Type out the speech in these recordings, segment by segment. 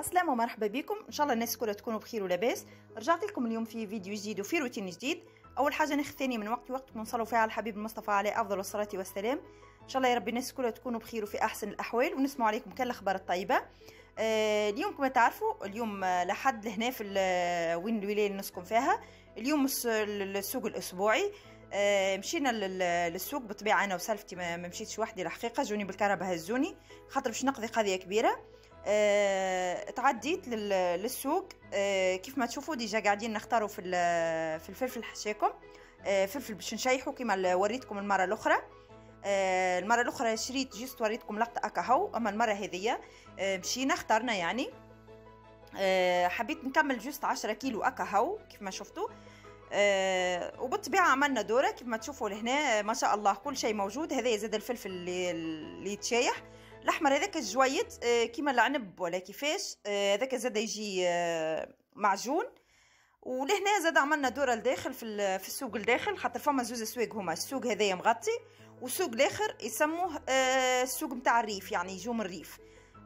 السلامة ومرحبا بكم. إن شاء الله الناس كلها تكونوا بخير ولاباس. رجعت لكم اليوم في فيديو جديد وفي روتين جديد. أول حاجة ناخذ ثاني من وقت وقتكم نصلوا فيها على الحبيب المصطفى عليه. أفضل الصلاه والسلام. إن شاء الله يا رب الناس كلها تكونوا بخير وفي أحسن الأحوال. ونسمع عليكم كل الأخبار الطيبة. آه اليوم كما تعرفوا اليوم لحد لهنا في وين الولاية اللي نسكن فيها. اليوم السوق الأسبوعي. آه مشينا للسوق بطبيعة أنا وسلفتي ما مشيتش وحدي الحقيقة. جوني بالكهرباء هزوني. خاطر باش نقضي قضية كبيرة. آه، تعديت للسوق. آه، كيف ما تشوفوا déjà قاعدين نختاروا في في الفلفل حشاكم آه، فلفل باش نشيحوا كيما وريتكم المرة الأخرى. المرة الأخرى شريت juste وريتكم لقطة اكاهو أما المرة هذيا مشينا اخترنا يعني. حبيت نكمل juste 10 كيلو اكاهو كيف ما شفتوا. أه وبالطبيعة عملنا دورة. كيف ما تشوفوا لهنا ما شاء الله كل شيء موجود. هذا زاد الفلفل اللي, اللي يتشايح الأحمر هذاك الجويد آه، كيما العنب ولا كيفاش آه، هذاك زاد يجي آه، معجون. ولهنا زاد عملنا دورة لداخل في في السوق الداخل خاطر فما زوز اسواق هما. السوق هذايا مغطي وسوق الآخر يسموه السوق نتاع الريف يعني يجوا من الريف.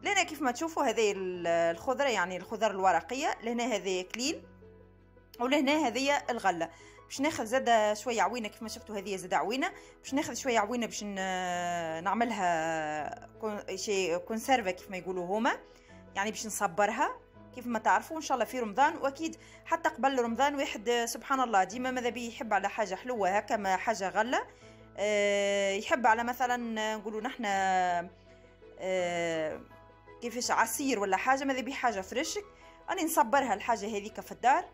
لهنا كيف ما تشوفوا هذه الخضرة يعني الخضر الورقية لهنا هذا كليل ولهنا هذه الغلة. باش ناخذ زاده شوية عوينة كيف ما شفتوا هذه زاده عوينة باش ناخذ شوية عوينة باش نعملها شيء كونسيرفا كيف ما يقولوا هما يعني باش نصبرها كيف ما تعرفوا إن شاء الله في رمضان وأكيد حتى قبل رمضان واحد سبحان الله ديما ماذا بيه يحب على حاجة حلوة هكا ما حاجة غله أه يحب على مثلا نقولوا نحن أه كيفاش عصير ولا حاجة ماذا بيه حاجة فريشك اني نصبرها الحاجة هذيك في الدار.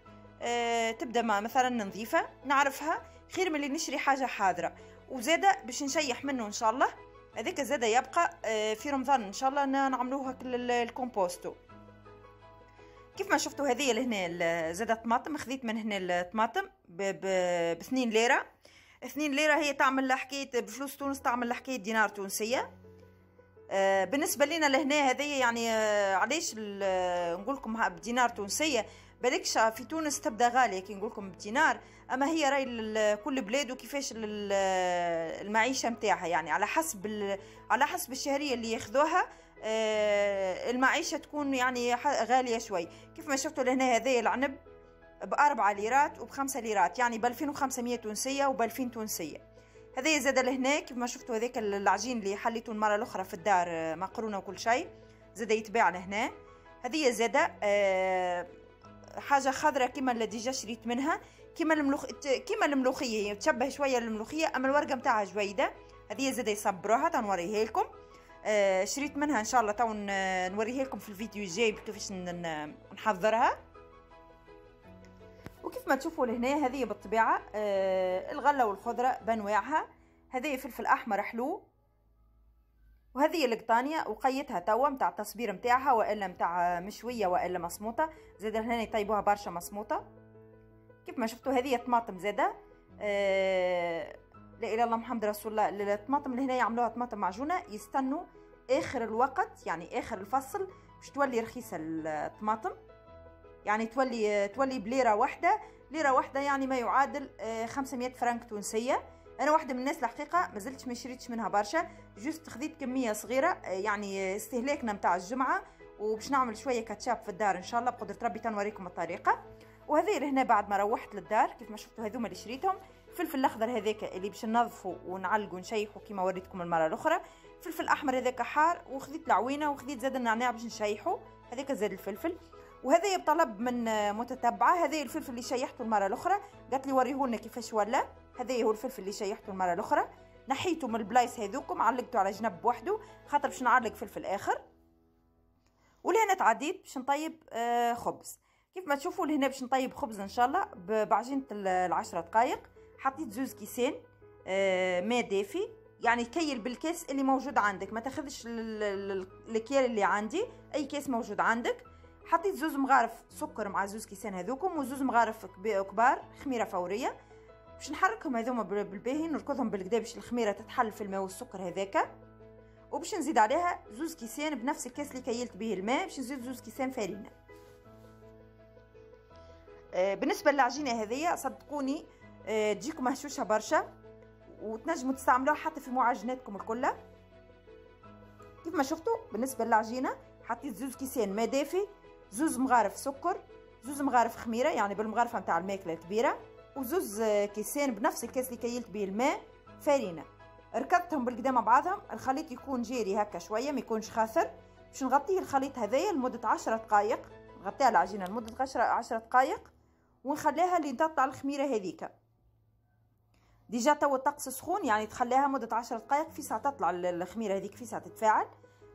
تبدأ ما مثلا نظيفة نعرفها خير من اللي نشري حاجة حاضرة. وزادة باش نشيح منه إن شاء الله هذاك زادة يبقى أه في رمضان إن شاء الله نعملوه الكومبوستو. كيف ما شفتوا هذه لهنا زادة طماطم خذيت من هنا الطماطم ب 2 ليرة. 2 ليرة هي تعمل حكايه بفلوس تونس تعمل حكايه دينار تونسية. آه بالنسبة لنا لهنا هذه يعني آه علاش نقول لكم بدينار تونسية؟ بالكش في تونس تبدا غالية كي نقول لكم بدينار. أما هي راي كل بلاد وكيفاش المعيشة نتاعها يعني على حسب على حسب الشهرية اللي ياخذوها آه المعيشة تكون يعني غالية شوي. كيف ما شفتوا لهنا هذايا العنب بأربعة ليرات وبخمسة ليرات. يعني ب 2500 تونسية وب 2000 تونسية. هذايا زاد لهنا كيف ما شفتوا هذاك العجين اللي حليته المرة الأخرى في الدار آه، مقرونة وكل شيء زاد يتباع لهنا. هذه زادة آه حاجة خضراء كيما اللي déjà شريت منها كيما الملوخ كيما الملوخية هي تشبه شوية الملوخية أما الورقة نتاعها جويدة هذه زاد يصبروها تو نوريها لكم. آه شريت منها إن شاء الله تو نوريها لكم في الفيديو الجاي كيفاش نحضرها. وكيف ما تشوفوا لهنا هذه بالطبيعة آه الغلة والخضرة بانواعها هذه فلفل أحمر حلو. وهذه القطانية وقيتها توا متاع التصبير متاعها والا متاع مشوية والا مصموطه زاد هنا يطيبوها برشا مصموطه كيف ما شفتوا هذه طماطم زادة. آه لا إله إلا محمد رسول الله. الطماطم اللي هنا يعملوها طماطم معجونة يستنوا آخر الوقت يعني آخر الفصل باش تولي رخيصة الطماطم. يعني تولي تولي بليرة واحدة. ليره واحدة يعني ما يعادل 500 فرنك تونسية. أنا واحدة من الناس الحقيقة ما زلتش ما شريتش منها برشا جوست خذيت كمية صغيرة آه، يعني استهلاكنا نتاع الجمعة وباش نعمل شوية كاتشاب في الدار إن شاء الله بقدرة ربي تنوريكم الطريقة. وهذه اللي هنا بعد ما روحت للدار كيف ما شفتوا هذوما اللي شريتهم الفلفل الأخضر هذاك اللي باش ننظفه ونعلقه ونشيحه كيما وريتكم المرة الأخرى الفلفل الاحمر هذاك حار وخذيت العوينة وخذيت زاد النعناع باش نشيحه هذاك زاد الفلفل. وهذا بطلب من متتبعة هذا الفلفل اللي شيحته المرة الأخرى قالت لي وريهولنا كيفاش ولا. هذا هو الفلفل اللي شيحته المرة الأخرى. نحيته من البلايص هذوكم علقته على جنب بوحده خاطر باش نعلق فلفل آخر. ولهنا تعديت باش نطيب آه خبز. كيف ما تشوفوا لهنا باش نطيب خبز إن شاء الله بعجينة العشرة دقائق حطيت زوز كيسين آه ماء دافي يعني كيل بالكاس اللي موجود عندك. ما تاخذش الكيال اللي عندي أي كاس موجود عندك. حطيت زوز مغارف سكر مع زوز كيسان هذوكم وزوز مغارف كبار خميرة فورية. باش نحركهم هذوما بالباهي نركضهم بالكدا باش الخميرة تتحل في الماء والسكر هذاك. وباش نزيد عليها زوز كيسان بنفس الكاس اللي كيلت به الماء باش نزيد زوز كيسان فارينة. آه بالنسبة للعجينة هذيا صدقوني آه تجيكم مهشوشه برشا وتنجموا تستعملوها حتى في معجناتكم الكل. كيف ما شفتوا بالنسبة للعجينة حطيت زوز كيسان ماء دافي زوز مغارف سكر زوز مغارف خميرة يعني بالمغرفه نتاع الماكلة الكبيرة. وزوز كيسين بنفس الكاس اللي كيلت به الماء فرينه ركضتهم بالقدا مع بعضهم الخليط يكون جيري هكا شوية ما يكونش خاسر. باش نغطيه الخليط هذايا لمدة عشرة دقائق نغطيها العجينه لمدة عشرة عشرة دقائق ونخليها اللي تطلع الخميرة هذيك déjà توا الطقس سخون يعني تخليها مدة عشرة دقائق فيسع تطلع الخميرة هذيك فيسع تتفاعل.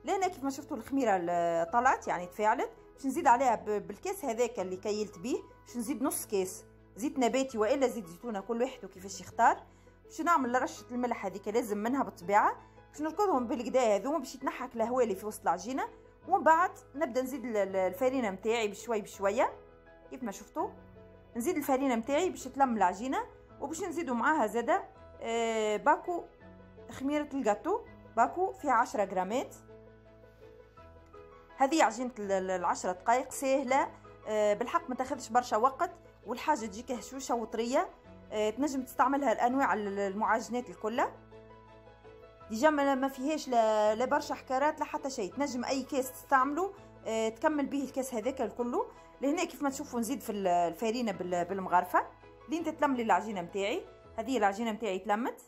لهنا كيف ما شفتوا الخميرة طلعت يعني تفاعلت. باش نزيد عليها بالكاس هذاك اللي كيلت بيه باش نزيد نص كاس. زيت نباتي وإلا زيت زيتونة كل واحد وكيفاش يختار. باش نعمل؟ رشة الملح هذيك لازم منها بالطبيعة. باش نركضهم بالكدا هذوما باش يتنحى الهواء اللي في وسط العجينة ومن بعد نبدأ نزيد الفرينة نتاعي بشوي بشوية. كيف ما شفتوا نزيد الفرينة نتاعي باش تلم العجينة وباش نزيدو معاها زادة آه، باكو خميره الجاتو باكو فيها عشرة جرامات هذه عجينة العشرة دقائق سهلة آه، بالحق ما تاخذش برشا وقت. والحاجة تجيك هشوشة وطرية آه، تنجم تستعملها الأنواع المعجنات الكلها déjà ما فيهاش لا برشا حكايات لا حتى شيء. تنجم أي كاس تستعمله آه، تكمل به الكاس هذاك الكله لهنا كيف ما تشوفوا نزيد في الفارينة بالمغرفة. لين تتلم لي العجينة نتاعي هذه العجينة نتاعي تلمت.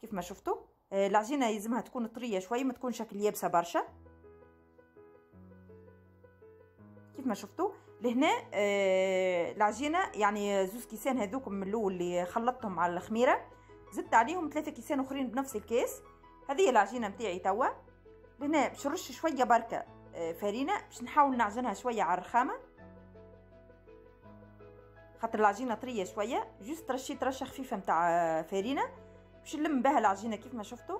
كيف ما شفتوا العجينة يلزمها تكون طرية شوي ما تكون شكل يابسة برشا. كيف ما شفتوا لهنا آه العجينة يعني زوز كيسان هذوك من الأول اللي خلطتهم على الخميرة. زدت عليهم ثلاثة كيسان أخرين بنفس الكاس هذه العجينة نتاعي توا. لهنا باش نرش شوية بركة آه فرينه باش نحاول نعجنها شوية على الرخامة. خاطر العجينة طرية شوية. جوست رشيت رشة خفيفة نتاع آه، فرينه باش نلم بها العجينة كيف ما شفتوا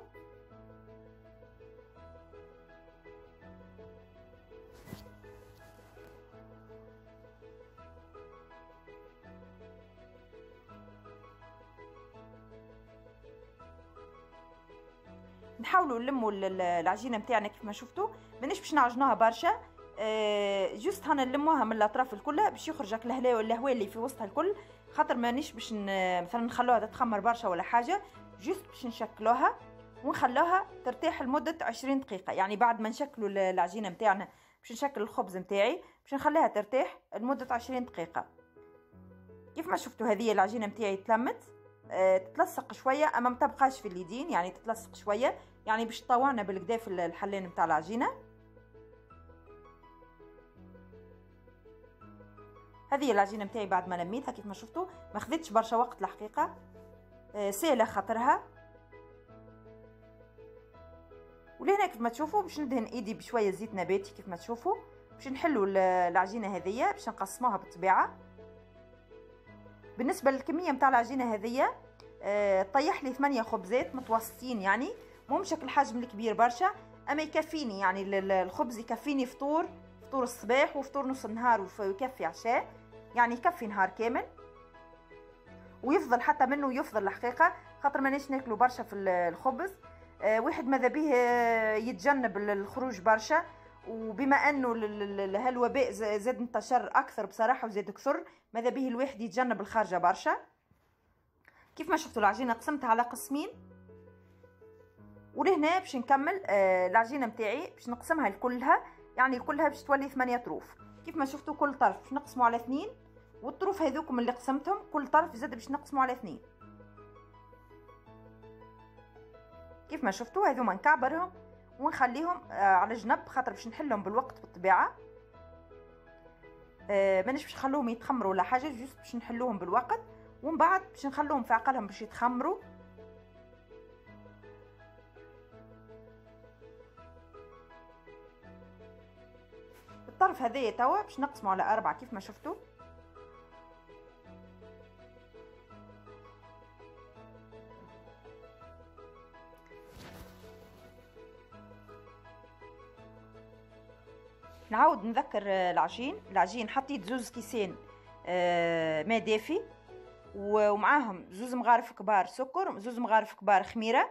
نحاولوا نلموا العجينة نتاعنا كيف ما شفتوا مانيش باش نعجنوها برشا آه juste هنا نلموها من الأطراف الكلها باش يخرج الهواء الهواء اللي في وسطها الكل. خاطر مانيش باش مثلا نخلوها تتخمر برشا ولا حاجة juste باش نشكلوها ونخلوها ترتاح لمدة 20 دقيقة. يعني بعد ما نشكلوا العجينة نتاعنا باش نشكل الخبز نتاعي باش نخليها ترتاح لمدة 20 دقيقة. كيف ما شفتوا هذه العجينة نتاعي تلمت أه تتلصق شوية أما ما تبقاش في اليدين يعني تتلصق شوية. يعني باش طوانا بالكدا في الحلين نتاع العجينة. هذه العجينة نتاعي بعد ما لميتها كيف ما شفتوا. ما خذتش برشا وقت الحقيقة. أه سهله خاطرها. ولهنا كيف ما تشوفوا باش ندهن إيدي بشوية زيت نباتي كيف ما تشوفوا. باش نحلوا العجينة هذيا باش نقسموها بالطبيعة. بالنسبة للكمية نتاع العجينة هذيا أه طيح لي ثمانية خبزات متوسطين يعني. مو بشكل الحجم الكبير برشا أما يكفيني يعني الخبز يكفيني فطور فطور الصباح وفطور نص النهار ويكفي عشاء يعني يكفي نهار كامل. ويفضل حتى منه يفضل الحقيقة خاطر مانيش ناكلو برشا في الخبز. أه واحد ماذا به يتجنب الخروج برشا. وبما أنه هالوباء زاد انتشر أكثر بصراحة وزاد كثر ماذا به الواحد يتجنب الخارجه برشا. كيف ما شفتوا العجينة قسمتها على قسمين. ولهنا باش نكمل آه العجينة نتاعي باش نقسمها لكلها يعني كلها باش تولي ثمانية طروف. كيف ما شفتوا كل طرف باش نقسمه على اثنين والطروف هذوكم اللي قسمتهم كل طرف زاد باش نقسمه على اثنين. كيف ما شفتوا هذوما نكعبرهم ونخليهم آه على جنب خاطر باش نحلهم بالوقت بالطبيعة. آه مانيش باش نخلوهم يتخمروا ولا حاجة جوست باش نحلوهم بالوقت ومن بعد باش نخلوهم في عقلهم باش يتخمروا. الطرف هذايا توا باش نقسمه على أربعة كيف ما شفتوا نعاود نذكر العجين. العجين حطيت زوز كيسان آه، ماء دافي ومعاهم زوز مغارف كبار سكر زوز مغارف كبار خميرة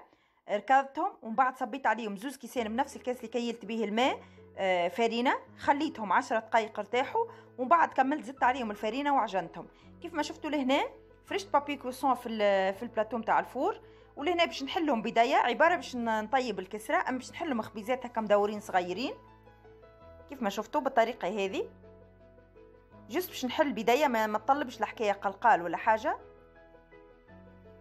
رقدتهم ومن بعد صبيت عليهم زوز كيسان بنفس الكاس اللي كيلت به الماء. آه، فرينه خليتهم عشرة دقائق ارتاحوا ومن بعد كملت زدت عليهم الفرينه وعجنتهم. كيف ما شفتوا لهنا فرشت papier cuisson في في البلاطو نتاع ال four ولهنا باش نحلهم بداية عبارة باش نطيب الكسرة اما باش نحلهم مخبيزات هكا مدورين صغيرين. كيف ما شفتوا بالطريقة هذه. جست باش نحل بداية ما مطلبش الحكاية قلقال ولا حاجة.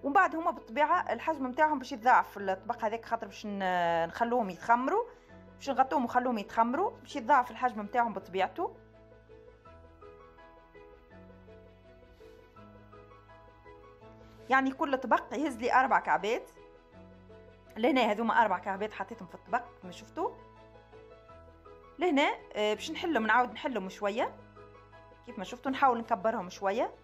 ومن بعد هما بالطبيعة الحجم نتاعهم باش يتضاعف في الطبق هذاك خاطر باش نخلوهم يتخمروا. باش نغطوهم ونخلوهم يتخمروا باش يتضاعف الحجم نتاعهم بطبيعته. يعني كل طبق يهز لي أربع كعبات. لهنا هذوما أربع كعبات حطيتهم في الطبق كما شفتوا. لهنا آه، باش نحلهم نعاود نحلهم شوية. كيف ما شفتوا نحاول نكبرهم شوية.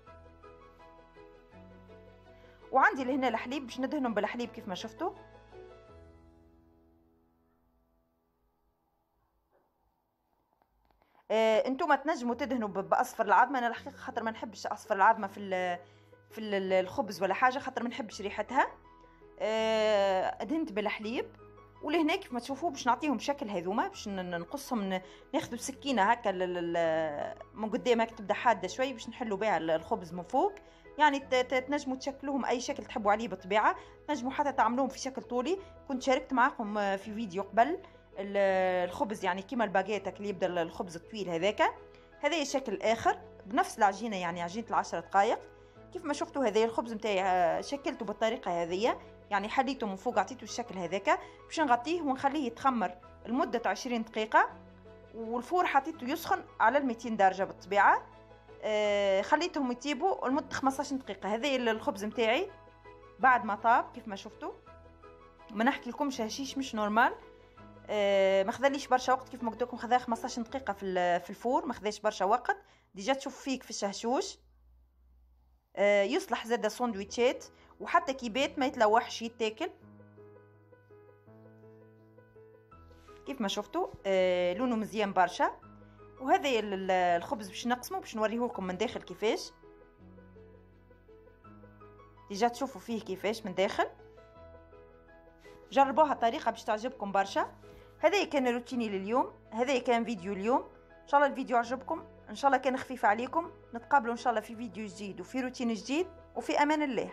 وعندي لهنا الحليب باش ندهنهم بالحليب كيف ما شفتوا. أنتم تنجموا تدهنوا بأصفر العظمه أنا الحقيقة خاطر ما نحبش أصفر العظمة في في الخبز ولا حاجة خاطر ما نحبش ريحتها. آه دهنت بالحليب ولهنا كيف ما تشوفوا باش نعطيهم شكل هذوما باش نقصهم ناخذ سكينه هكا من قدام هكا تبدأ حادة شوي باش نحلوا بها الخبز من فوق. يعني تنجموا تشكلوهم أي شكل تحبوا عليه بالطبيعة. تنجموا حتى تعملوهم في شكل طولي. كنت شاركت معكم في فيديو قبل. الخبز يعني كيما الباجيتا اللي يبدأ الخبز الطويل هذاك. هذا الشكل الآخر بنفس العجينة يعني عجينة العشرة دقائق كيف ما شفتوا هذا الخبز نتاعي آه، شكلته بالطريقة هذه يعني حليته من فوق عطيته الشكل هذاك. باش نغطيه ونخليه يتخمر لمدة عشرين دقيقة. والفور حطيته يسخن على الميتين درجة بالطبيعة. آه خليتهم يطيبوا لمدة 15 دقيقة. هذا الخبز متاعي بعد ما طاب كيف ما شفتوا. ما نحكي لكمش هشيش مش نورمال ما خذليش برشا وقت كيف ما قلت لكم خذا 15 دقيقة في في ال four ما خذاش برشا وقت. déjà تشوف فيك في الشهشوش. آه يصلح زاد ساندويتشات وحتى كيبات ما يتلوحش يتاكل. كيف ما شفتوا آه لونه مزيان برشا. وهذا الخبز باش نقسمه باش نوريه لكم من داخل كيفاش. déjà تشوفوا فيه كيفاش من داخل. جربوها الطريقة باش تعجبكم برشا. هذا كان روتيني لليوم هذا كان فيديو اليوم. إن شاء الله الفيديو عجبكم. إن شاء الله كان خفيف عليكم. نتقابلوا إن شاء الله في فيديو جديد وفي روتين جديد وفي أمان الله.